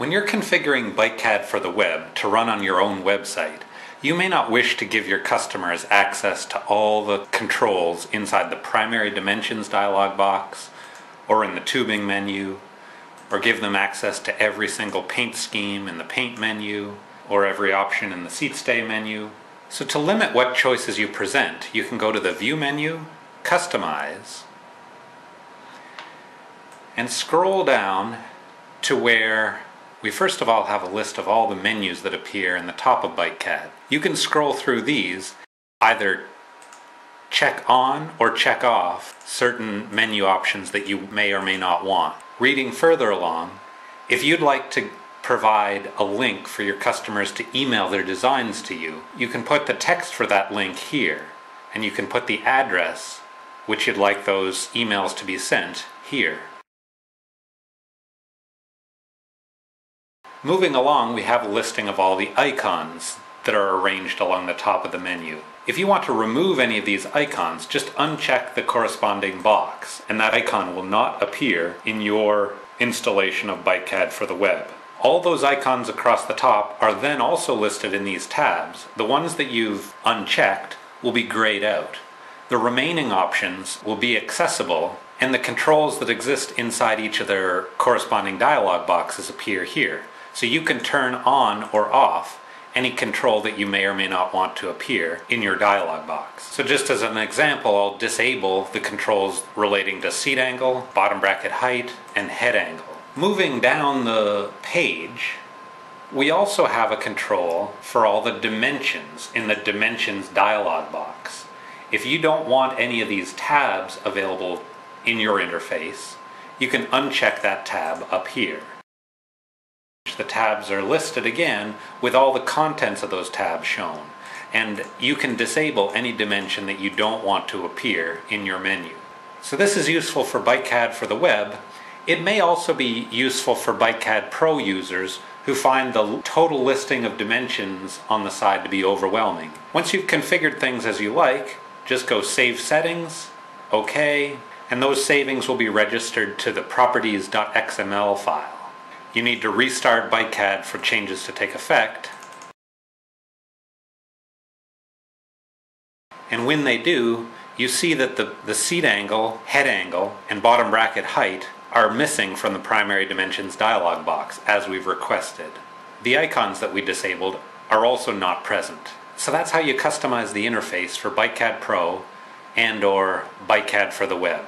When you're configuring BikeCAD for the web to run on your own website, you may not wish to give your customers access to all the controls inside the primary dimensions dialog box or in the tubing menu, or give them access to every single paint scheme in the paint menu or every option in the seat stay menu. So to limit what choices you present, you can go to the View menu, Customize, and scroll down to where we first of all have a list of all the menus that appear in the top of BikeCAD. You can scroll through these, either check on or check off certain menu options that you may or may not want. Reading further along, if you'd like to provide a link for your customers to email their designs to you, you can put the text for that link here, and you can put the address which you'd like those emails to be sent here. Moving along, we have a listing of all the icons that are arranged along the top of the menu. If you want to remove any of these icons, just uncheck the corresponding box, and that icon will not appear in your installation of BikeCAD for the web. All those icons across the top are then also listed in these tabs. The ones that you've unchecked will be grayed out. The remaining options will be accessible, and the controls that exist inside each of their corresponding dialog boxes appear here. So you can turn on or off any control that you may or may not want to appear in your dialog box. So just as an example, I'll disable the controls relating to seat angle, bottom bracket height, and head angle. Moving down the page, we also have a control for all the dimensions in the dimensions dialog box. If you don't want any of these tabs available in your interface, you can uncheck that tab up here the tabs are listed again with all the contents of those tabs shown. And you can disable any dimension that you don't want to appear in your menu. So this is useful for BikeCAD for the web. It may also be useful for BikeCAD Pro users who find the total listing of dimensions on the side to be overwhelming. Once you've configured things as you like, just go Save Settings, OK, and those savings will be registered to the properties.xml file you need to restart BikeCAD for changes to take effect. And when they do, you see that the, the seat angle, head angle, and bottom bracket height are missing from the primary dimensions dialog box as we've requested. The icons that we disabled are also not present. So that's how you customize the interface for BikeCAD Pro and or BikeCAD for the web.